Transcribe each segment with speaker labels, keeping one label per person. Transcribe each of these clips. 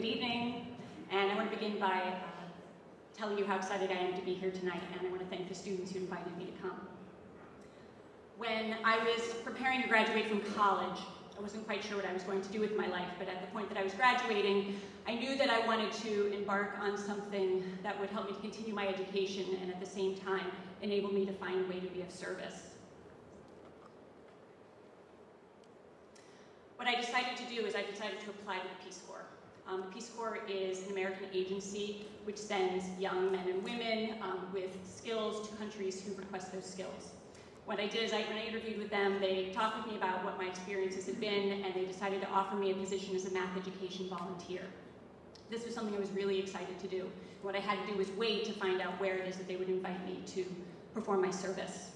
Speaker 1: Good evening, and I want to begin by uh, telling you how excited I am to be here tonight, and I want to thank the students who invited me to come. When I was preparing to graduate from college, I wasn't quite sure what I was going to do with my life, but at the point that I was graduating, I knew that I wanted to embark on something that would help me to continue my education and at the same time enable me to find a way to be of service. What I decided to do is I decided to apply to the Peace Corps. Um, the Peace Corps is an American agency which sends young men and women um, with skills to countries who request those skills. What I did is I, when I interviewed with them, they talked with me about what my experiences had been, and they decided to offer me a position as a math education volunteer. This was something I was really excited to do. What I had to do was wait to find out where it is that they would invite me to perform my service.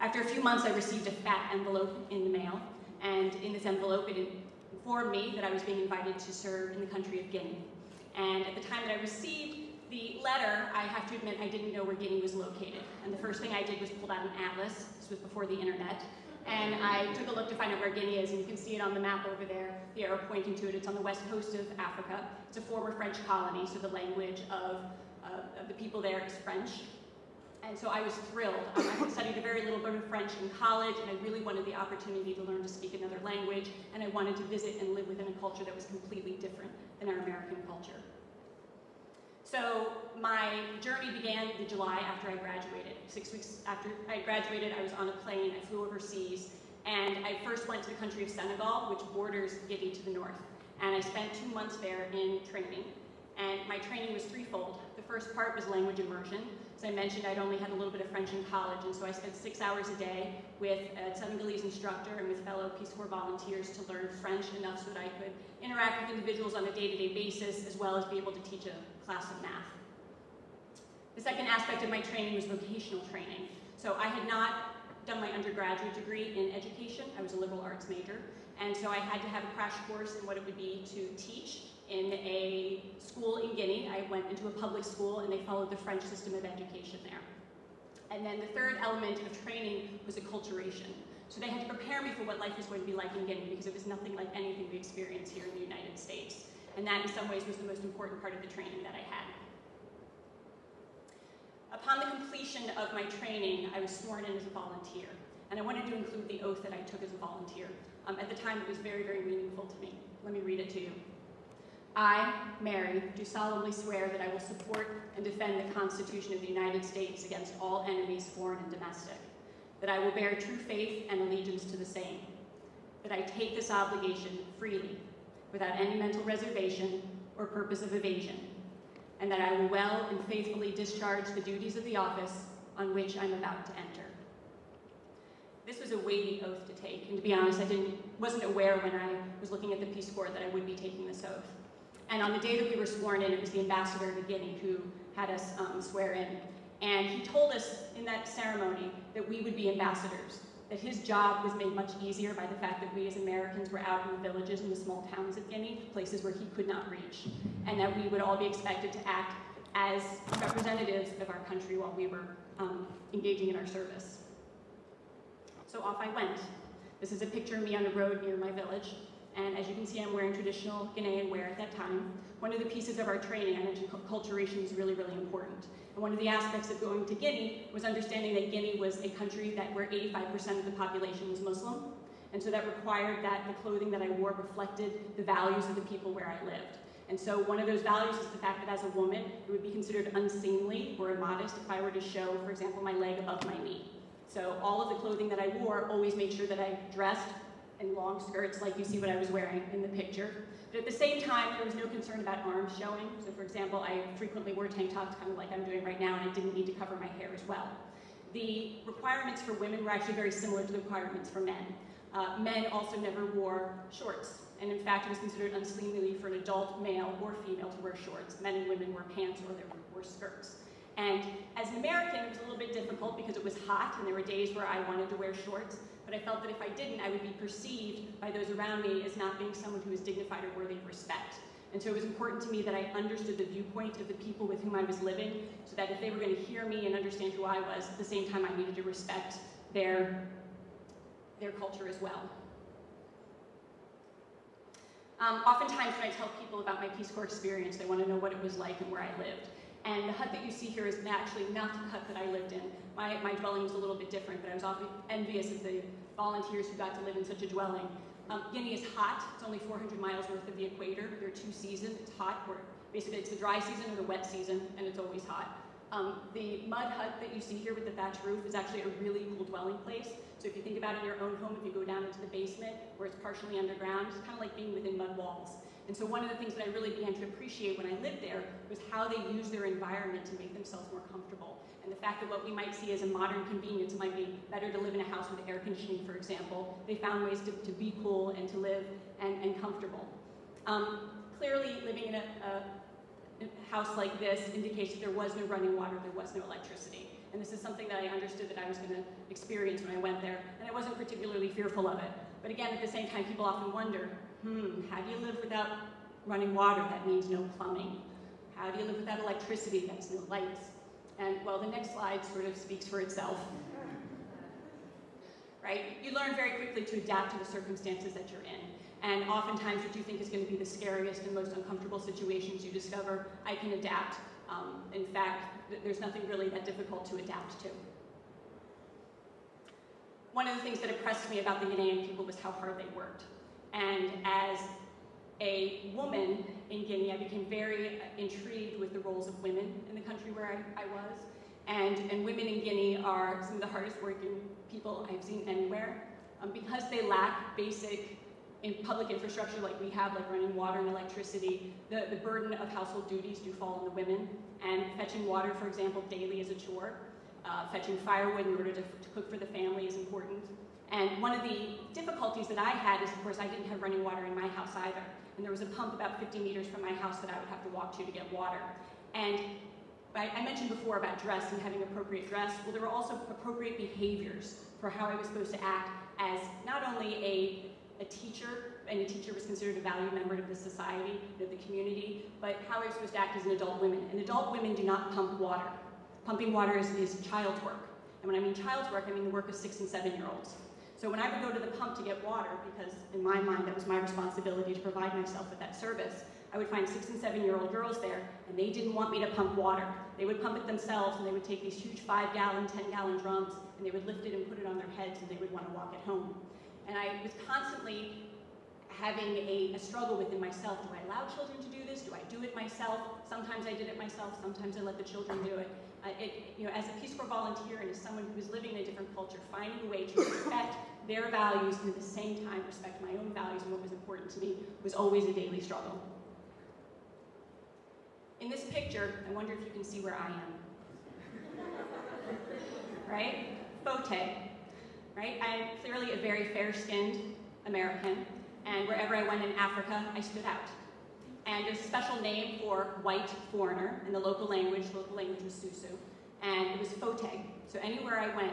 Speaker 1: After a few months, I received a fat envelope in the mail, and in this envelope, it informed me that I was being invited to serve in the country of Guinea. And at the time that I received the letter, I have to admit, I didn't know where Guinea was located. And the first thing I did was pull out an atlas. This was before the internet. And I took a look to find out where Guinea is, and you can see it on the map over there, the arrow pointing to it. It's on the west coast of Africa. It's a former French colony, so the language of, uh, of the people there is French. And so I was thrilled. Um, I had studied a very little bit of French in college, and I really wanted the opportunity to learn to speak another language, and I wanted to visit and live within a culture that was completely different than our American culture. So my journey began in July after I graduated. Six weeks after I graduated, I was on a plane, I flew overseas, and I first went to the country of Senegal, which borders Guinea to the north. And I spent two months there in training. And my training was threefold. The first part was language immersion. As I mentioned, I'd only had a little bit of French in college, and so I spent six hours a day with a Senegalese instructor and with fellow Peace Corps volunteers to learn French enough so that I could interact with individuals on a day-to-day -day basis, as well as be able to teach a class of math. The second aspect of my training was vocational training. So I had not done my undergraduate degree in education. I was a liberal arts major. And so I had to have a crash course in what it would be to teach in a school in Guinea. I went into a public school and they followed the French system of education there. And then the third element of training was acculturation. So they had to prepare me for what life was going to be like in Guinea because it was nothing like anything we experience here in the United States. And that in some ways was the most important part of the training that I had. Upon the completion of my training, I was sworn in as a volunteer. And I wanted to include the oath that I took as a volunteer. Um, at the time, it was very, very meaningful to me. Let me read it to you. I, Mary, do solemnly swear that I will support and defend the Constitution of the United States against all enemies, foreign and domestic, that I will bear true faith and allegiance to the same, that I take this obligation freely, without any mental reservation or purpose of evasion, and that I will well and faithfully discharge the duties of the office on which I'm about to enter. This was a weighty oath to take, and to be honest, I didn't, wasn't aware when I was looking at the Peace Corps that I would be taking this oath. And on the day that we were sworn in, it was the ambassador to Guinea who had us um, swear in. And he told us in that ceremony that we would be ambassadors, that his job was made much easier by the fact that we as Americans were out in the villages and the small towns of Guinea, places where he could not reach, and that we would all be expected to act as representatives of our country while we were um, engaging in our service. So off I went. This is a picture of me on a road near my village. And as you can see, I'm wearing traditional Guinean wear at that time. One of the pieces of our training, I mentioned culturation is really, really important. And one of the aspects of going to Guinea was understanding that Guinea was a country that where 85% of the population was Muslim. And so that required that the clothing that I wore reflected the values of the people where I lived. And so one of those values is the fact that as a woman, it would be considered unseemly or immodest if I were to show, for example, my leg above my knee. So all of the clothing that I wore always made sure that I dressed and long skirts like you see what I was wearing in the picture. But at the same time, there was no concern about arms showing. So for example, I frequently wore tank tops kind of like I'm doing right now, and I didn't need to cover my hair as well. The requirements for women were actually very similar to the requirements for men. Uh, men also never wore shorts. And in fact, it was considered unseemly for an adult male or female to wear shorts. Men and women wore pants or they wore skirts. And as an American, it was a little bit difficult because it was hot and there were days where I wanted to wear shorts but I felt that if I didn't, I would be perceived by those around me as not being someone who was dignified or worthy of respect. And so it was important to me that I understood the viewpoint of the people with whom I was living, so that if they were going to hear me and understand who I was, at the same time I needed to respect their, their culture as well. Um, oftentimes when I tell people about my Peace Corps experience, they want to know what it was like and where I lived. And the hut that you see here is actually not the hut that I lived in. My, my dwelling was a little bit different, but I was often envious of the volunteers who got to live in such a dwelling. Um, Guinea is hot. It's only 400 miles north of the equator. There are two seasons. It's hot. Or basically, it's the dry season or the wet season, and it's always hot. Um, the mud hut that you see here with the thatch roof is actually a really cool dwelling place. So if you think about it in your own home, if you go down into the basement where it's partially underground, it's kind of like being within mud walls. And so one of the things that I really began to appreciate when I lived there was how they use their environment to make themselves more comfortable. And the fact that what we might see as a modern convenience might be better to live in a house with air conditioning, for example. They found ways to, to be cool and to live and, and comfortable. Um, clearly, living in a, a, house like this indicates that there was no running water, there was no electricity. And this is something that I understood that I was going to experience when I went there, and I wasn't particularly fearful of it. But again, at the same time, people often wonder, hmm, how do you live without running water? That means no plumbing. How do you live without electricity? That's no lights. And well, the next slide sort of speaks for itself. Right? You learn very quickly to adapt to the circumstances that you're in. And oftentimes what you think is going to be the scariest and most uncomfortable situations you discover, I can adapt. Um, in fact, there's nothing really that difficult to adapt to. One of the things that impressed me about the Guinean people was how hard they worked. And as a woman in Guinea, I became very intrigued with the roles of women in the country where I, I was. And, and women in Guinea are some of the hardest working people I've seen anywhere. Um, because they lack basic in public infrastructure like we have, like running water and electricity, the, the burden of household duties do fall on the women. And fetching water, for example, daily is a chore. Uh, fetching firewood in order to, to cook for the family is important. And one of the difficulties that I had is, of course, I didn't have running water in my house either. And there was a pump about 50 meters from my house that I would have to walk to to get water. And I, I mentioned before about dress and having appropriate dress. Well, there were also appropriate behaviors for how I was supposed to act as not only a a teacher, and a teacher was considered a valued member of the society, of the community, but how are supposed to act as an adult woman. And adult women do not pump water. Pumping water is, is child's work. And when I mean child's work, I mean the work of six and seven year olds. So when I would go to the pump to get water, because in my mind that was my responsibility to provide myself with that service, I would find six and seven year old girls there, and they didn't want me to pump water. They would pump it themselves, and they would take these huge five gallon, 10 gallon drums, and they would lift it and put it on their heads, and they would want to walk it home. And I was constantly having a, a, struggle within myself. Do I allow children to do this? Do I do it myself? Sometimes I did it myself. Sometimes I let the children do it. Uh, it you know, as a Peace Corps volunteer and as someone who was living in a different culture, finding a way to respect their values and at the same time respect my own values and what was important to me was always a daily struggle. In this picture, I wonder if you can see where I am. right? Fote right? I'm clearly a very fair-skinned American, and wherever I went in Africa, I stood out. And there's a special name for white foreigner in the local language, local language was Susu, and it was Fote. So anywhere I went,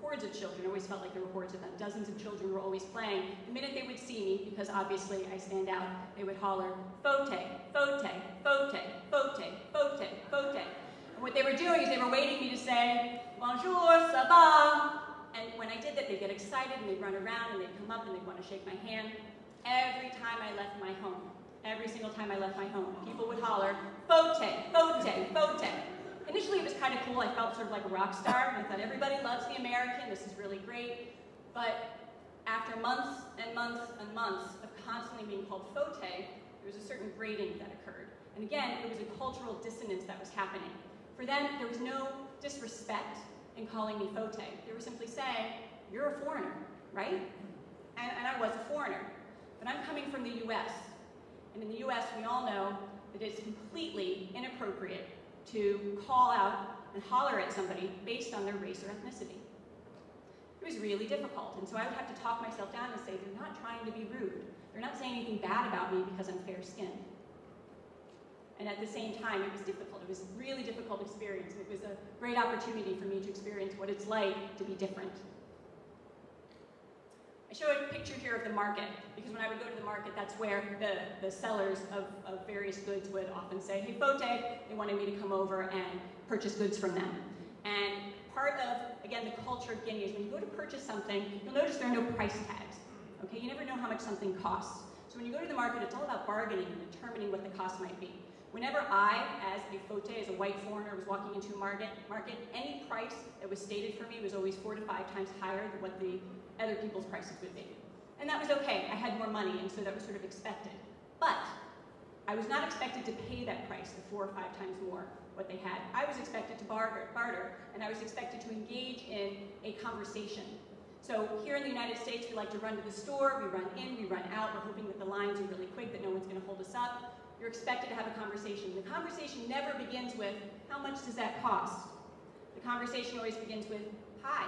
Speaker 1: hordes of children, I always felt like there were hordes of them, dozens of children were always playing. The minute they would see me, because obviously I stand out, they would holler, Fote, Fote, Fote, Fote, Fote, Fote. And what they were doing is they were waiting me to say, Bonjour, ça va? And when I did that, they'd get excited and they'd run around and they'd come up and they'd want to shake my hand. Every time I left my home, every single time I left my home, people would holler, Fote, Fote, Fote. Initially, it was kind of cool. I felt sort of like a rock star. I thought, everybody loves the American. This is really great. But after months and months and months of constantly being called Fote, there was a certain grading that occurred. And again, it was a cultural dissonance that was happening. For them, there was no disrespect in calling me Fote. They were simply saying, you're a foreigner, right? And, and I was a foreigner. But I'm coming from the US. And in the US, we all know that it's completely inappropriate to call out and holler at somebody based on their race or ethnicity. It was really difficult, and so I would have to talk myself down and say, they're not trying to be rude. They're not saying anything bad about me because I'm fair-skinned. And at the same time, it was difficult. It was a really difficult experience. It was a great opportunity for me to experience what it's like to be different. I show a picture here of the market, because when I would go to the market, that's where the, the sellers of, of various goods would often say, hey, Fote, they wanted me to come over and purchase goods from them. And part of, again, the culture of Guinea is when you go to purchase something, you'll notice there are no price tags. Okay, you never know how much something costs. So when you go to the market, it's all about bargaining and determining what the cost might be. Whenever I, as a fote, as a white foreigner, was walking into a market, market, any price that was stated for me was always four to five times higher than what the other people's prices would be. And that was okay. I had more money, and so that was sort of expected. But I was not expected to pay that price, the four or five times more what they had. I was expected to barter, barter, and I was expected to engage in a conversation. So here in the United States, we like to run to the store, we run in, we run out, we're hoping that the lines are really quick, that no one's gonna hold us up. You're expected to have a conversation. The conversation never begins with, how much does that cost? The conversation always begins with, hi,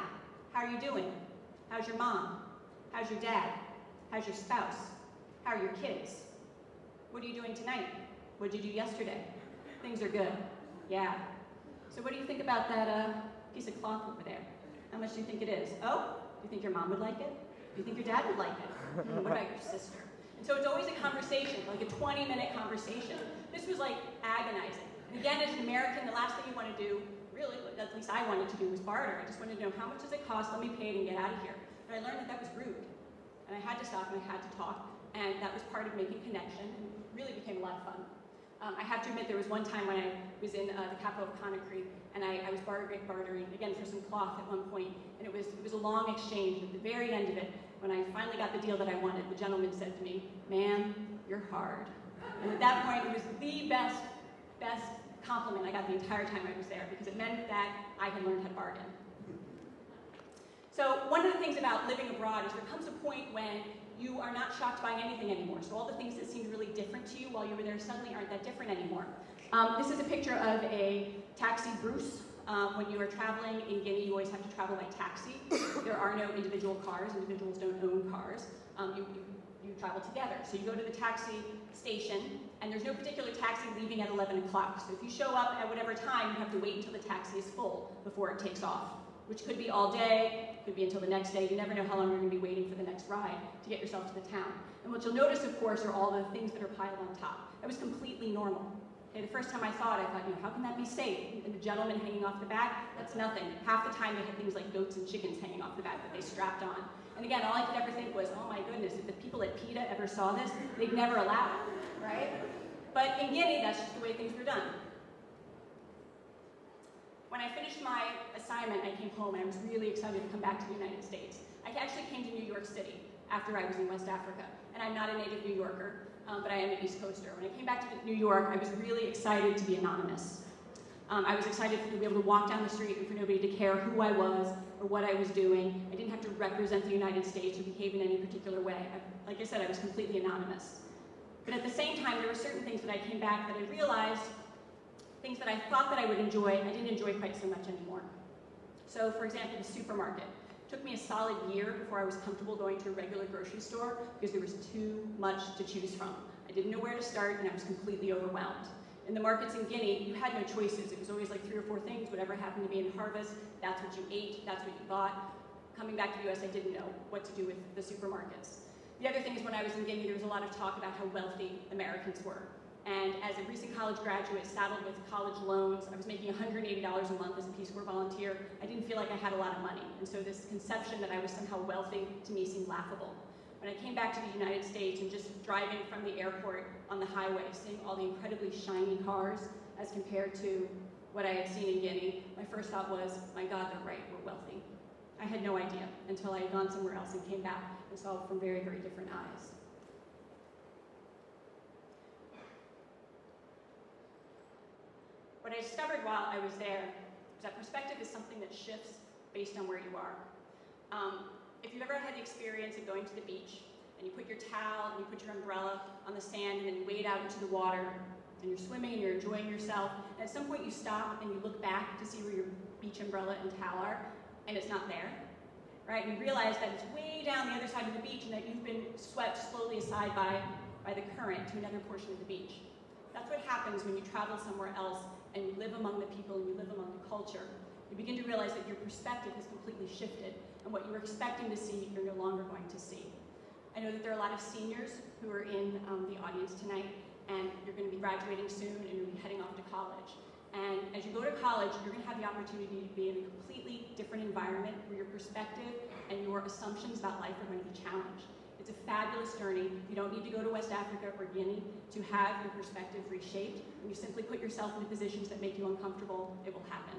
Speaker 1: how are you doing? How's your mom? How's your dad? How's your spouse? How are your kids? What are you doing tonight? What did you do yesterday? Things are good. Yeah. So what do you think about that uh, piece of cloth over there? How much do you think it is? Oh, do you think your mom would like it? Do you think your dad would like it? what about your sister? And so it's always a conversation, like a 20 minute conversation. This was like agonizing. And again, as an American, the last thing you want to do, really, at least I wanted to do, was barter. I just wanted to know how much does it cost, let me pay it and get out of here. But I learned that that was rude. And I had to stop and I had to talk. And that was part of making connection and really became a lot of fun. Um, I have to admit, there was one time when I was in uh, the capital of Conakry, and I, I was bartering, bartering, again, for some cloth at one point, and it was, it was a long exchange. At the very end of it, when I finally got the deal that I wanted, the gentleman said to me, ma'am, you're hard. And at that point, it was the best, best compliment I got the entire time I was there, because it meant that I had learned how to bargain. So one of the things about living abroad is there comes a point when you are not shocked by anything anymore. So all the things that seemed really different to you while you were there suddenly aren't that different anymore. Um, this is a picture of a taxi brousse. Um, when you are traveling in Guinea, you always have to travel by taxi. There are no individual cars. Individuals don't own cars. Um, you, you, you travel together. So you go to the taxi station, and there's no particular taxi leaving at 11 o'clock. So if you show up at whatever time, you have to wait until the taxi is full before it takes off which could be all day, could be until the next day. You never know how long you're going to be waiting for the next ride to get yourself to the town. And what you'll notice, of course, are all the things that are piled on top. That was completely normal. Okay, the first time I saw it, I thought, you know, how can that be safe? And the gentleman hanging off the back, that's nothing. Half the time they had things like goats and chickens hanging off the back that they strapped on. And again, all I could ever think was, oh my goodness, if the people at PETA ever saw this, they'd never allow it, right? But in Guinea, that's just the way things were done. When I finished my assignment, I came home and I was really excited to come back to the United States. I actually came to New York City after I was in West Africa, and I'm not a native New Yorker, um, but I am an East Coaster. When I came back to New York, I was really excited to be anonymous. Um, I was excited to be able to walk down the street and for nobody to care who I was or what I was doing. I didn't have to represent the United States or behave in any particular way. I, like I said, I was completely anonymous. But at the same time, there were certain things that I came back that I realized things that I thought that I would enjoy, I didn't enjoy quite so much anymore. So for example, the supermarket. It took me a solid year before I was comfortable going to a regular grocery store because there was too much to choose from. I didn't know where to start and I was completely overwhelmed. In the markets in Guinea, you had no choices. It was always like three or four things, whatever happened to be in harvest, that's what you ate, that's what you bought. Coming back to the US, I didn't know what to do with the supermarkets. The other thing is when I was in Guinea, there was a lot of talk about how wealthy Americans were. And as a recent college graduate saddled with college loans, I was making $180 a month as a Peace Corps volunteer. I didn't feel like I had a lot of money. And so this conception that I was somehow wealthy to me seemed laughable. When I came back to the United States and just driving from the airport on the highway, seeing all the incredibly shiny cars as compared to what I had seen in Guinea, my first thought was, my God, they're right, we're wealthy. I had no idea until I had gone somewhere else and came back and saw it from very, very different eyes. What I discovered while I was there is that perspective is something that shifts based on where you are. Um, if you've ever had the experience of going to the beach and you put your towel and you put your umbrella on the sand and then you wade out into the water and you're swimming and you're enjoying yourself, and at some point you stop and you look back to see where your beach umbrella and towel are, and it's not there, right? You realize that it's way down the other side of the beach and that you've been swept slowly aside by, by the current to another portion of the beach. That's what happens when you travel somewhere else and you live among the people and you live among the culture, you begin to realize that your perspective has completely shifted and what you were expecting to see, you're no longer going to see. I know that there are a lot of seniors who are in um, the audience tonight and you're going to be graduating soon and you'll be heading off to college. And as you go to college, you're going to have the opportunity to be in a completely different environment where your perspective and your assumptions about life are going to be challenged. It's a fabulous journey. You don't need to go to West Africa or Guinea to have your perspective reshaped. When you simply put yourself in positions that make you uncomfortable, it will happen.